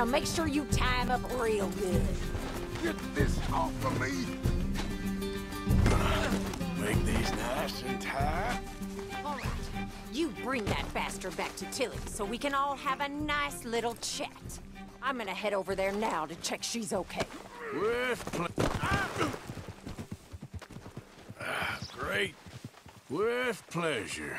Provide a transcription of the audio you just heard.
Now make sure you tie him up real good. Get this off of me! Make these nice and tight. All right. You bring that bastard back to Tilly so we can all have a nice little chat. I'm gonna head over there now to check she's okay. With ah, great. With pleasure.